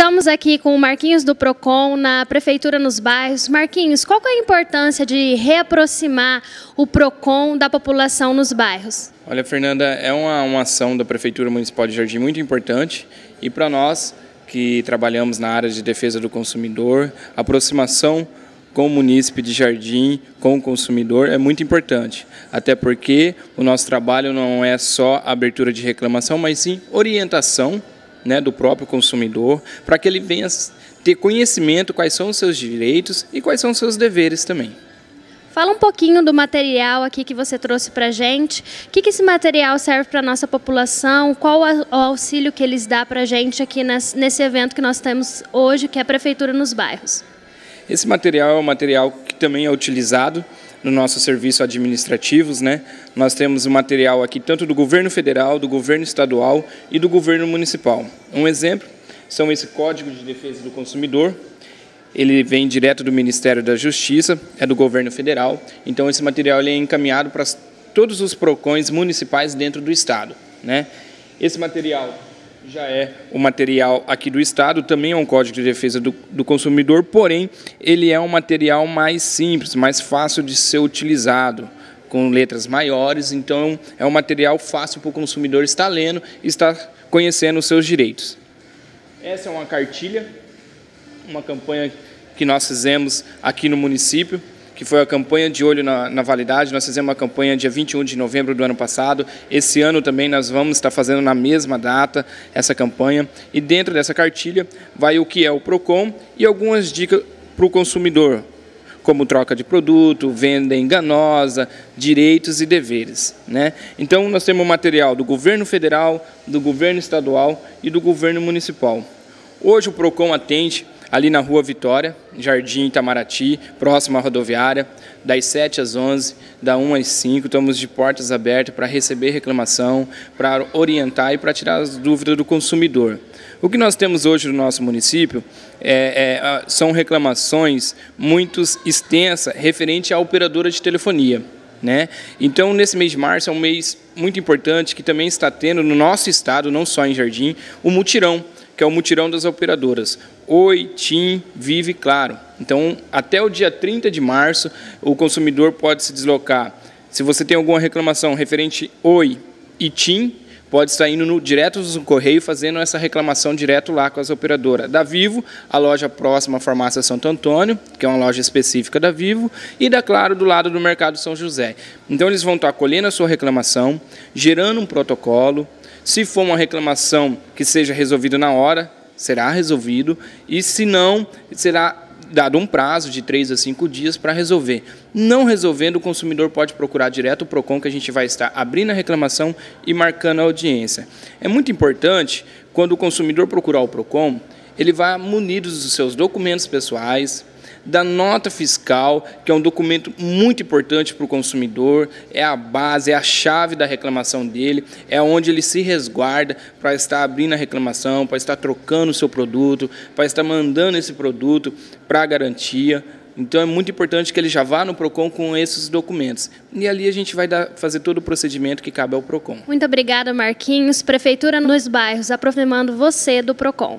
Estamos aqui com o Marquinhos do Procon na prefeitura nos bairros. Marquinhos, qual é a importância de reaproximar o Procon da população nos bairros? Olha, Fernanda, é uma, uma ação da prefeitura municipal de Jardim muito importante e para nós que trabalhamos na área de defesa do consumidor, aproximação com o munícipe de Jardim, com o consumidor, é muito importante. Até porque o nosso trabalho não é só abertura de reclamação, mas sim orientação né, do próprio consumidor, para que ele venha ter conhecimento quais são os seus direitos e quais são os seus deveres também. Fala um pouquinho do material aqui que você trouxe para a gente. O que, que esse material serve para a nossa população? Qual o auxílio que eles dão para a gente aqui nesse evento que nós temos hoje, que é a Prefeitura nos Bairros? Esse material é um material que também é utilizado no nosso serviço administrativos, né? Nós temos o material aqui tanto do governo federal, do governo estadual e do governo municipal. Um exemplo são esse Código de Defesa do Consumidor. Ele vem direto do Ministério da Justiça, é do governo federal. Então esse material é encaminhado para todos os procões municipais dentro do estado, né? Esse material já é o material aqui do Estado, também é um código de defesa do, do, consumidor, porém, ele é um material mais simples, mais fácil de ser utilizado, com letras maiores, então é um material fácil para o consumidor estar lendo e estar conhecendo os seus direitos. Essa é uma cartilha, uma campanha que nós fizemos aqui no município, que foi a campanha de olho na, na, validade. Nós fizemos uma campanha dia 21 de novembro do ano passado. Esse ano também nós vamos estar fazendo na mesma data essa campanha. E dentro dessa cartilha vai o que é o PROCON e algumas dicas para o consumidor, como troca de produto, venda enganosa, direitos e deveres. Né? Então nós temos material do governo federal, do governo estadual e do governo municipal. Hoje o PROCON atende ali na Rua Vitória, Jardim Itamaraty, próximo à rodoviária, das 7 às 11, da 1 às 5, estamos de portas abertas para receber reclamação, para orientar e para tirar as dúvidas do consumidor. O que nós temos hoje no nosso município é, é, são reclamações muito extensas referente à operadora de telefonia. Né? Então, nesse mês de março é um mês muito importante que também está tendo no nosso estado, não só em Jardim, o mutirão que é o mutirão das operadoras. Oi, TIM, Vive, Claro. Então, até o dia 30 de março, o consumidor pode se deslocar. Se você tem alguma reclamação referente Oi e TIM, pode estar indo no, direto no correio fazendo essa reclamação direto lá com as operadoras da Vivo, a loja próxima à farmácia Santo Antônio, que é uma loja específica da Vivo, e da Claro do lado do Mercado São José. Então eles vão estar acolhendo a sua reclamação, gerando um protocolo, se for uma reclamação que seja resolvida na hora, será resolvido, e se não, será dado um prazo de 3 a 5 dias para resolver. Não resolvendo, o consumidor pode procurar direto o PROCON, que a gente vai estar abrindo a reclamação e marcando a audiência. É muito importante, quando o consumidor procurar o PROCON, ele vai munido dos seus documentos pessoais, da nota fiscal, que é um documento muito importante para o consumidor, é a base, é a chave da reclamação dele, é onde ele se resguarda para estar abrindo a reclamação, para estar trocando o seu produto, para estar mandando esse produto para a garantia. Então é muito importante que ele já vá no PROCON com esses documentos. E ali a gente vai dar, fazer todo o procedimento que cabe ao PROCON. Muito obrigada, Marquinhos. Prefeitura nos bairros, aproximando você do PROCON.